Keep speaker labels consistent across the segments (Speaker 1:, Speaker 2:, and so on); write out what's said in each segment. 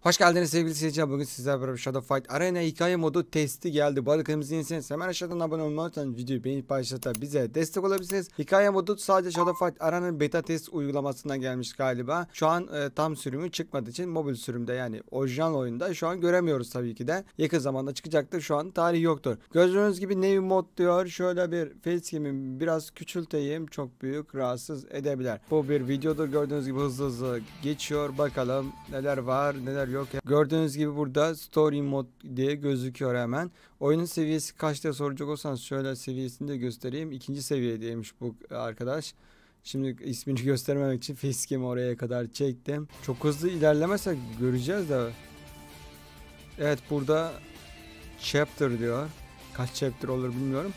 Speaker 1: Hoş geldiniz sevgili seyirciler. Bugün sizlerle beraber Shadow Fight Arena hikaye modu testi geldi. Bu arada kanalımızı yeniyseniz hemen aşağıdan abone olmayı unutmayın. Videoyu beğenip paylaşarak bize destek olabilirsiniz. Hikaye modu sadece Shadow Fight Arena'nın beta test uygulamasından gelmiş galiba. Şu an e, tam sürümü çıkmadığı için mobil sürümde yani orijinal oyunda şu an göremiyoruz tabii ki de. Yakın zamanda çıkacaktır. Şu an tarih yoktur. Gördüğünüz gibi new mod diyor. Şöyle bir facecam'i biraz küçülteyim. Çok büyük rahatsız edebilir. Bu bir videodur. Gördüğünüz gibi hızlı hızlı geçiyor. Bakalım neler var neler yok. Gördüğünüz gibi burada story mod diye gözüküyor hemen. Oyunun seviyesi kaç diye soracak olsanız şöyle seviyesini de göstereyim. İkinci seviyedeymiş bu arkadaş. Şimdi ismini göstermemek için facecam'i oraya kadar çektim. Çok hızlı ilerlemezsek göreceğiz de. Evet burada chapter diyor. Kaç chapter olur bilmiyorum.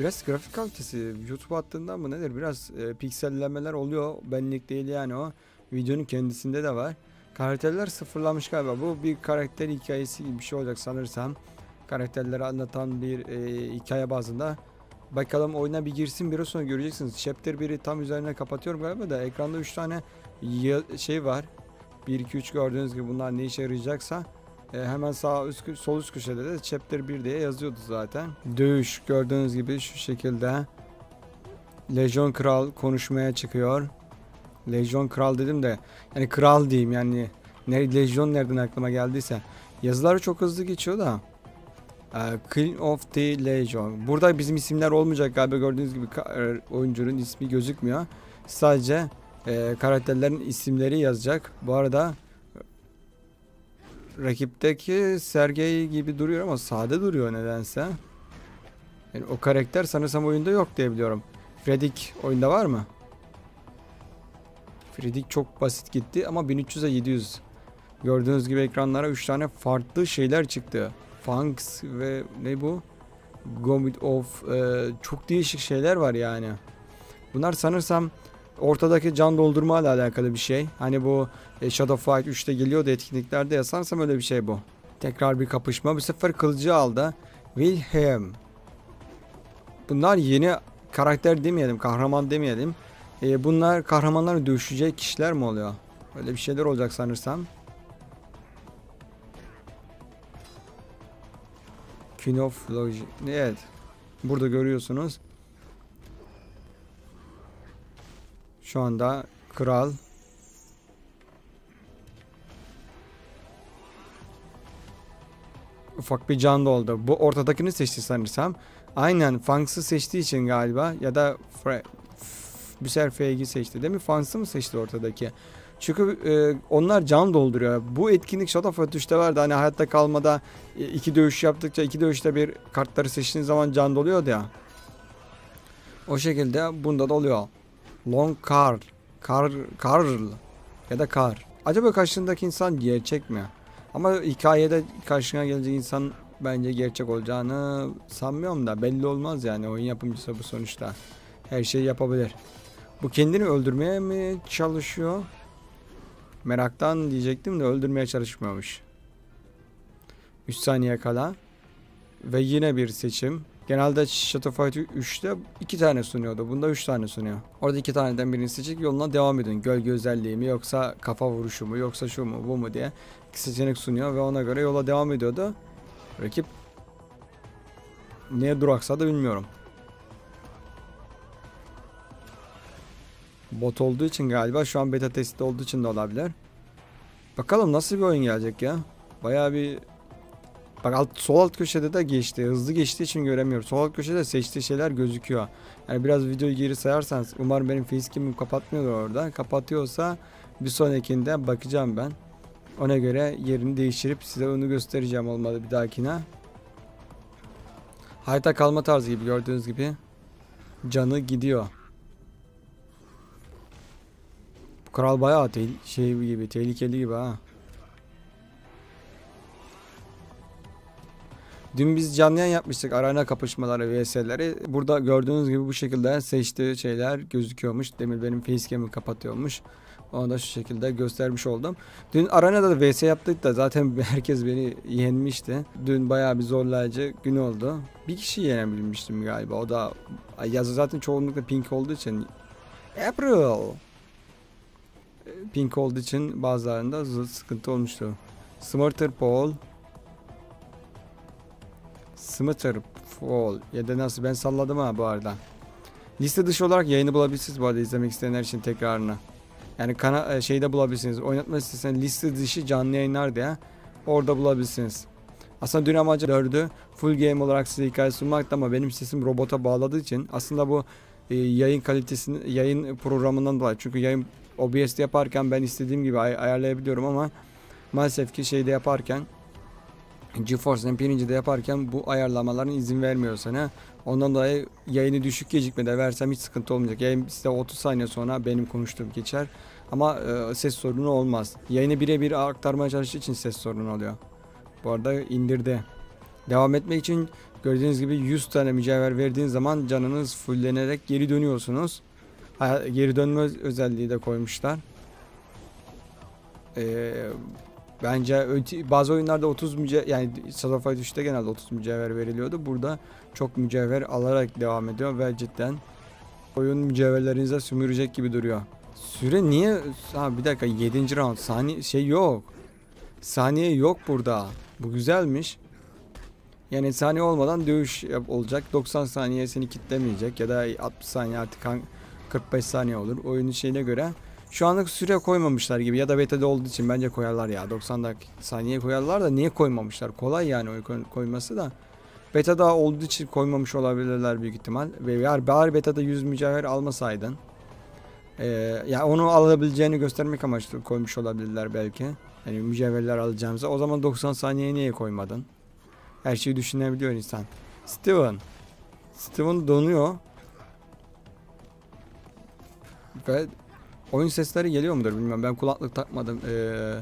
Speaker 1: Biraz grafik kalitesi YouTube attığından mı nedir? Biraz e, piksellemeler oluyor. Benlik değil yani o. Videonun kendisinde de var. Karakterler sıfırlanmış galiba. Bu bir karakter hikayesi gibi bir şey olacak sanırsam. Karakterleri anlatan bir e, hikaye bazında. Bakalım oyuna bir girsin biraz sonra göreceksiniz. Chapter 1'i tam üzerine kapatıyorum galiba da ekranda 3 tane şey var. 1 2 3 gördüğünüz gibi bunlar ne işe yarayacaksa e, hemen sağ üst sol üst köşede de chapter 1 diye yazıyordu zaten. Dövüş gördüğünüz gibi şu şekilde. Legion Kral konuşmaya çıkıyor. Lejyon kral dedim de yani kral diyeyim yani ne lejyon nereden aklıma geldiyse. Yazıları çok hızlı geçiyor da. Uh, Queen of the Legion. Burada bizim isimler olmayacak galiba gördüğünüz gibi e, oyuncunun ismi gözükmüyor. Sadece e, karakterlerin isimleri yazacak. Bu arada rakipteki Sergey gibi duruyor ama sade duruyor nedense. Yani o karakter sanırsam oyunda yok diye biliyorum. Fredrik oyunda var mı? Fredik çok basit gitti ama 1300'e 700. Gördüğünüz gibi ekranlara 3 tane farklı şeyler çıktı. Funks ve ne bu? Gomit of e, çok değişik şeyler var yani. Bunlar sanırsam ortadaki can doldurma ile alakalı bir şey. Hani bu e, Shadow Fight 3'te geliyordu etkinliklerde ya sanırsam öyle bir şey bu. Tekrar bir kapışma. Bu sefer kılıcı aldı. Wilhelm. Bunlar yeni karakter demeyelim, kahraman demeyelim. E, bunlar kahramanlar dövüşecek kişiler mi oluyor? Öyle bir şeyler olacak sanırsam. King of Logi. Evet. Burada görüyorsunuz. Şu anda kral ufak bir can oldu. Bu ortadakini seçti sanırsam. Aynen Funks'ı seçtiği için galiba ya da bu sefer F'yi seçti değil mi? Fans'ı mı seçti ortadaki? Çünkü e, onlar can dolduruyor. Bu etkinlik Shadow of 3'te vardı. Hani hayatta kalmada e, iki dövüş yaptıkça iki dövüşte bir kartları seçtiğiniz zaman can doluyordu ya. O şekilde bunda da oluyor. Long Car. Car Carl ya da Kar. Acaba karşındaki insan gerçek mi? Ama hikayede karşına gelecek insan bence gerçek olacağını sanmıyorum da belli olmaz yani oyun yapımcısı bu sonuçta. Her şeyi yapabilir. Bu kendini öldürmeye mi çalışıyor? Meraktan diyecektim de öldürmeye çalışmıyormuş. 3 saniye kala. Ve yine bir seçim. Genelde Shadow Fight 3'te 2 tane sunuyordu. Bunda 3 tane sunuyor. Orada 2 taneden birini seçip yoluna devam edin. Gölge özelliği mi yoksa kafa vuruşu mu yoksa şu mu bu mu diye iki seçenek sunuyor ve ona göre yola devam ediyordu. Rakip niye duraksadı bilmiyorum. Bot olduğu için galiba şu an beta testi olduğu için de olabilir. Bakalım nasıl bir oyun gelecek ya. Baya bir Bak alt, sol alt köşede de geçti. Hızlı geçtiği için göremiyorum. Sol alt köşede seçtiği şeyler gözüküyor. Yani biraz videoyu geri sayarsanız umarım benim facecam'im kapatmıyordur orada. Kapatıyorsa bir sonrakinde bakacağım ben. Ona göre yerini değiştirip size onu göstereceğim olmadı bir dahakine. Hayata kalma tarzı gibi gördüğünüz gibi. Canı gidiyor. Kral bayağı te şey gibi tehlikeli gibi ha. Dün biz canlı yayın yapmıştık arena kapışmaları vs'leri. Burada gördüğünüz gibi bu şekilde seçtiği şeyler gözüküyormuş. Demir benim facecam'ı kapatıyormuş. Onu da şu şekilde göstermiş oldum. Dün arenada da vs yaptık da zaten herkes beni yenmişti. Dün bayağı bir zorlayıcı gün oldu. Bir kişi yenebilmiştim galiba. O da yazı zaten çoğunlukla pink olduğu için April pink olduğu için bazılarında sıkıntı olmuştu. Smarter Paul. Smarter Paul. Ya da nasıl ben salladım ha bu arada. Liste dışı olarak yayını bulabilirsiniz bu arada izlemek isteyenler için tekrarını. Yani kana e, şeyde bulabilirsiniz. Oynatma listesinde liste dışı canlı yayınlar diye orada bulabilirsiniz. Aslında dün amacı 4'ü full game olarak size hikaye sunmaktı ama benim sesim robota bağladığı için aslında bu e, yayın kalitesini yayın programından dolayı çünkü yayın OBS'de yaparken ben istediğim gibi ay- ayarlayabiliyorum ama maalesef ki şeyde yaparken GeForce'ın pirinci de yaparken bu ayarlamaların izin vermiyor sana. Ondan dolayı yayını düşük gecikmede versem hiç sıkıntı olmayacak. Yayın size 30 saniye sonra benim konuştuğum geçer. Ama e, ses sorunu olmaz. Yayını birebir aktarmaya çalıştığı için ses sorunu oluyor. Bu arada indirdi. Devam etmek için gördüğünüz gibi 100 tane mücevher verdiğin zaman canınız fulllenerek geri dönüyorsunuz. Ha, geri dönme öz- özelliği de koymuşlar. Ee, bence bazı oyunlarda 30 mücevher yani Shadow Fight 3'te genelde 30 mücevher veriliyordu. Burada çok mücevher alarak devam ediyor ve cidden oyun mücevherlerinize sömürecek gibi duruyor. Süre niye? Ha bir dakika 7. round saniye şey yok. Saniye yok burada. Bu güzelmiş. Yani saniye olmadan dövüş olacak. 90 saniye seni kitlemeyecek ya da 60 saniye artık han- 45 saniye olur. Oyunun şeyine göre. Şu anlık süre koymamışlar gibi ya da beta'da olduğu için bence koyarlar ya. 90 dak- saniye koyarlar da niye koymamışlar? Kolay yani o koy- koyması da. Beta'da olduğu için koymamış olabilirler büyük ihtimal. Ve eğer bari beta'da 100 mücevher almasaydın ee, ya onu alabileceğini göstermek amaçlı koymuş olabilirler belki. Yani mücevherler alacağımıza. O zaman 90 saniyeye niye koymadın? Her şeyi düşünebiliyor insan. Steven. Steven donuyor. Ve oyun sesleri geliyor mudur bilmiyorum. Ben kulaklık takmadım. Ee,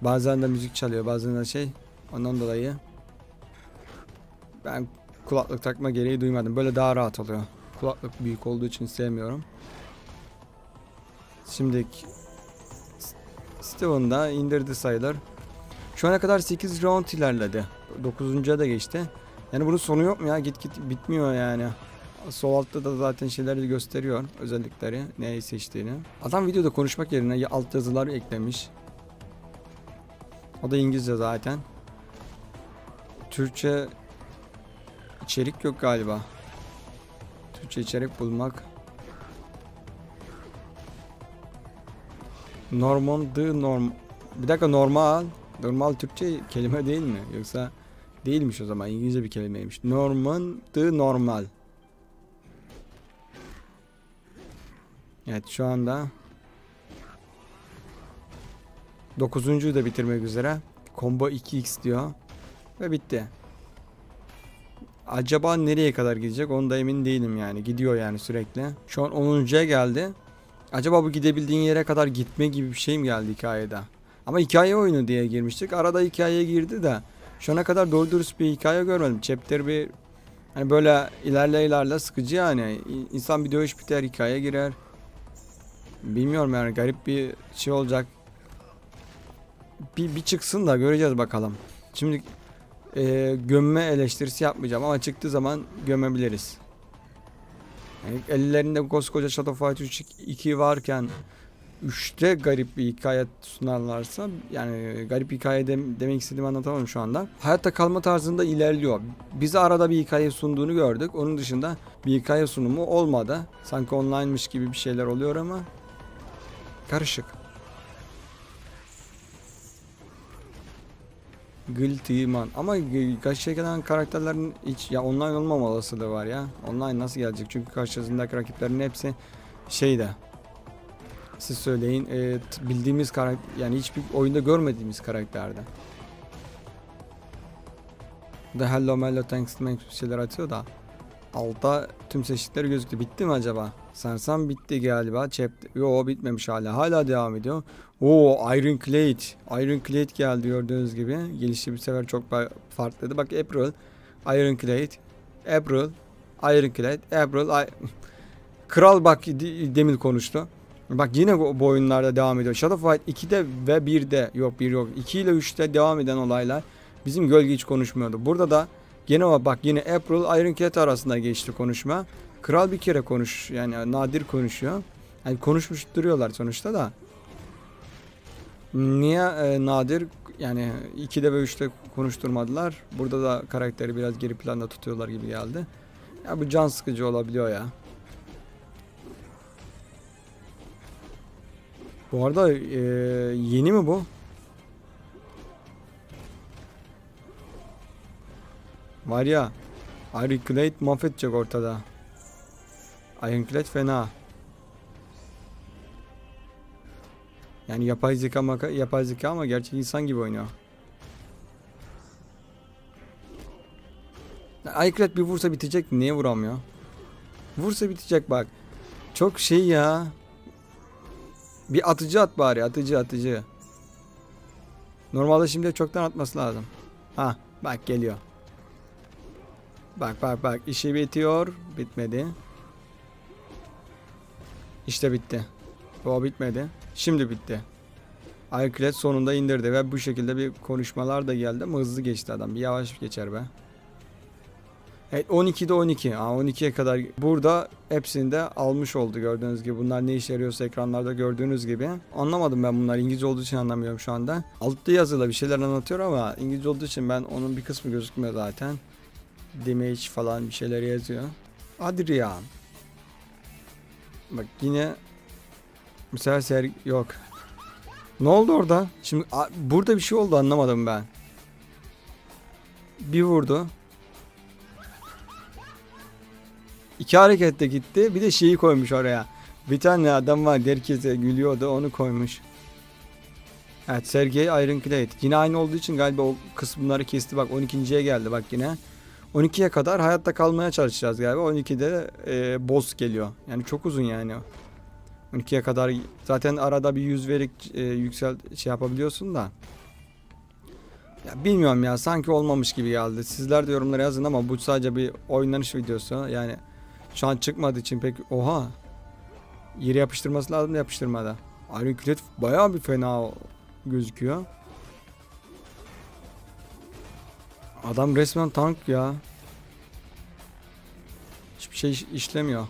Speaker 1: bazen de müzik çalıyor, bazen de şey. Ondan dolayı ben kulaklık takma gereği duymadım. Böyle daha rahat oluyor. Kulaklık büyük olduğu için sevmiyorum. Şimdi Steven da indirdi sayılır. Şu ana kadar 8 round ilerledi. 9. da geçti. Yani bunun sonu yok mu ya? Git git bitmiyor yani. Sol altta da zaten şeyleri gösteriyor. Özellikleri. Neyi seçtiğini. Adam videoda konuşmak yerine ya alt yazılar eklemiş. O da İngilizce zaten. Türkçe içerik yok galiba. Türkçe içerik bulmak. Normal the norm. Bir dakika normal. Normal Türkçe kelime değil mi? Yoksa değilmiş o zaman İngilizce bir kelimeymiş. Normal the normal. Evet şu anda 9'uncuyu da bitirmek üzere. Combo 2x diyor. Ve bitti. Acaba nereye kadar gidecek onu emin değilim yani. Gidiyor yani sürekli. Şu an 10.ya geldi. Acaba bu gidebildiğin yere kadar gitme gibi bir şey mi geldi hikayede? Ama hikaye oyunu diye girmiştik. Arada hikayeye girdi de şu ana kadar doğru dürüst bir hikaye görmedim. Chapter bir hani böyle ilerle ilerle sıkıcı yani. İnsan bir dövüş biter hikaye girer. Bilmiyorum yani garip bir şey olacak. Bir, bir çıksın da göreceğiz bakalım. Şimdi e, gömme eleştirisi yapmayacağım ama çıktığı zaman gömebiliriz. Yani ellerinde koskoca Shadow Fight 3 2 varken 3'te garip bir hikaye sunarlarsa yani garip hikaye dem- demek istediğimi anlatamam şu anda. Hayatta kalma tarzında ilerliyor. Bize arada bir hikaye sunduğunu gördük. Onun dışında bir hikaye sunumu olmadı. Sanki online'mış gibi bir şeyler oluyor ama karışık. Guilty Man. Ama karşıya gelen karakterlerin hiç ya online olmama olasılığı var ya. Online nasıl gelecek? Çünkü karşısındaki rakiplerin hepsi şeyde. Siz söyleyin e, bildiğimiz karakter yani hiçbir oyunda görmediğimiz karakterde. The Hello Mello Thanks to bir şeyler atıyor da altta tüm seçenekleri gözüktü. Bitti mi acaba? Sansam bitti galiba. Chapter Yo bitmemiş hala. Hala devam ediyor. Oo Iron Clade. Iron Clade geldi gördüğünüz gibi. Gelişi bir sefer çok farklıydı. Bak April. Iron Clade. April. Iron Clade. April. I- Kral bak de- demin konuştu. Bak yine bu oyunlarda devam ediyor. Shadow Fight 2'de ve 1'de yok 1 yok. 2 ile 3'te devam eden olaylar bizim gölge hiç konuşmuyordu. Burada da gene bak yine April Iron Cat arasında geçti konuşma. Kral bir kere konuş yani nadir konuşuyor. Yani konuşmuş duruyorlar sonuçta da. Niye e, nadir? Yani 2'de ve 3'te konuşturmadılar. Burada da karakteri biraz geri planda tutuyorlar gibi geldi. Ya bu can sıkıcı olabiliyor ya. Bu arada eee, yeni mi bu? Var ya Ironclad mahvedecek ortada. Ironclad fena. Yani yapay zeka maka, yapay zeka ama gerçek insan gibi oynuyor. Ironclad bir vursa bitecek. Niye vuramıyor? Vursa bitecek bak. Çok şey ya. Bir atıcı at bari. Atıcı atıcı. Normalde şimdi çoktan atması lazım. Ha bak geliyor. Bak bak bak işi bitiyor. Bitmedi. İşte bitti. O bitmedi. Şimdi bitti. Ayklet sonunda indirdi ve bu şekilde bir konuşmalar da geldi ama hızlı geçti adam. Bir yavaş geçer be. Evet 12'de 12. Aa, 12'ye kadar burada hepsini de almış oldu gördüğünüz gibi. Bunlar ne işe yarıyorsa ekranlarda gördüğünüz gibi. Anlamadım ben bunlar İngilizce olduğu için anlamıyorum şu anda. Altta yazılı bir şeyler anlatıyor ama İngilizce olduğu için ben onun bir kısmı gözükmüyor zaten. Damage falan bir şeyler yazıyor. Adrian. Bak yine mesela ser yok. Ne oldu orada? Şimdi burada bir şey oldu anlamadım ben. Bir vurdu. İki harekette gitti. Bir de şeyi koymuş oraya. Bir tane adam var herkese gülüyordu onu koymuş. Evet Sergey Ironclad. Yine aynı olduğu için galiba o kısımları kesti. Bak 12.ye geldi bak yine. 12'ye kadar hayatta kalmaya çalışacağız galiba. 12'de e, boss geliyor. Yani çok uzun yani. 12'ye kadar zaten arada bir yüz verip e, yüksel şey yapabiliyorsun da. Ya bilmiyorum ya sanki olmamış gibi geldi. Sizler de yorumlara yazın ama bu sadece bir oynanış videosu. Yani şu an çıkmadığı için pek oha. Yere yapıştırması lazım da yapıştırmadı. Ironclad bayağı bir fena gözüküyor. Adam resmen tank ya. Hiçbir şey iş- işlemiyor.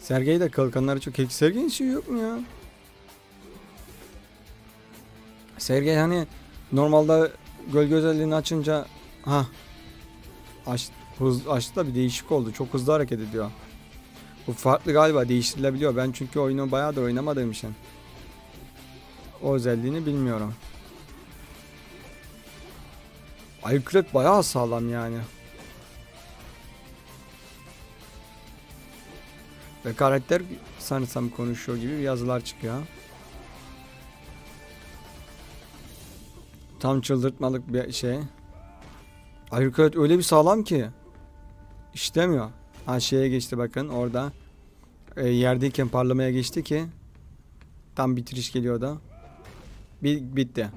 Speaker 1: Sergey de kalkanları çok ek. Sergey'in şey yok mu ya? Sergey hani normalde gölge özelliğini açınca ha aç, hız, açtı da bir değişik oldu. Çok hızlı hareket ediyor. Bu farklı galiba değiştirilebiliyor. Ben çünkü oyunu bayağıdır oynamadığım için. O özelliğini bilmiyorum. Aykret bayağı sağlam yani. Ve karakter sanırsam konuşuyor gibi yazılar çıkıyor. Tam çıldırtmalık bir şey. Aykret öyle bir sağlam ki. işlemiyor. Ha şeye geçti bakın orada. E, yerdeyken parlamaya geçti ki. Tam bitiriş geliyordu. Bir, bitti.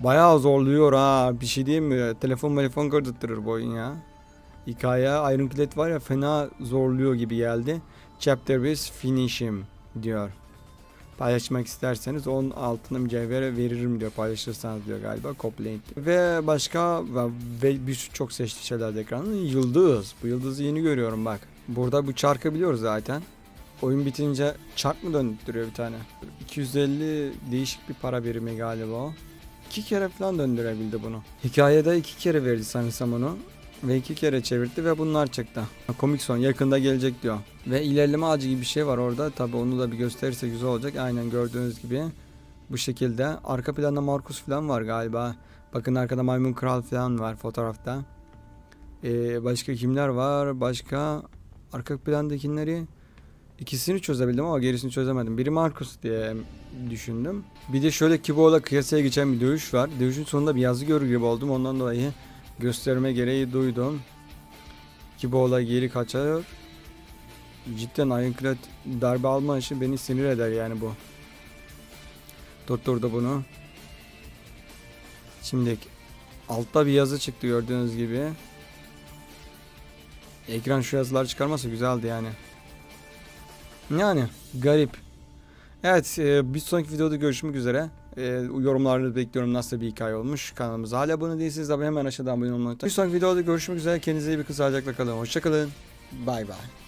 Speaker 1: Bayağı zorluyor ha. Bir şey diyeyim mi? Telefon telefon kırdırtırır bu oyun ya. Hikaye Ironclad var ya fena zorluyor gibi geldi. Chapter 1 finish him diyor. Paylaşmak isterseniz onun altına mücevher veririm diyor paylaşırsanız diyor galiba complaint. Ve başka ve, bir çok seçti şeyler ekranın yıldız. Bu yıldızı yeni görüyorum bak. Burada bu çarkı biliyoruz zaten. Oyun bitince çark mı döndürüyor bir tane? 250 değişik bir para birimi galiba o. İki kere falan döndürebildi bunu. Hikayede iki kere verdi sanırsam onu. Ve iki kere çevirdi ve bunlar çıktı. Komik son yakında gelecek diyor. Ve ilerleme ağacı gibi bir şey var orada. Tabi onu da bir gösterirse güzel olacak. Aynen gördüğünüz gibi. Bu şekilde. Arka planda Markus falan var galiba. Bakın arkada Maymun Kral falan var fotoğrafta. Ee, başka kimler var? Başka arka plandakileri ikisini çözebildim ama gerisini çözemedim. Biri Markus diye düşündüm. Bir de şöyle Kibo'la kıyasaya geçen bir dövüş var. Dövüşün sonunda bir yazı görür gibi oldum. Ondan dolayı gösterme gereği duydum. Kibo'la geri kaçıyor. Cidden Ironclad darbe alma işi beni sinir eder yani bu. Tutturdu bunu. Şimdi altta bir yazı çıktı gördüğünüz gibi. Ekran şu yazılar çıkarmasa güzeldi yani. Yani garip. Evet e, bir sonraki videoda görüşmek üzere. E, yorumlarınızı bekliyorum nasıl bir hikaye olmuş kanalımıza. Hala abone değilseniz de hemen aşağıdan abone olmayı unutmayın. Bir sonraki videoda görüşmek üzere. Kendinize iyi bakın. Sağlıcakla kalın. Hoşçakalın. Bay bay.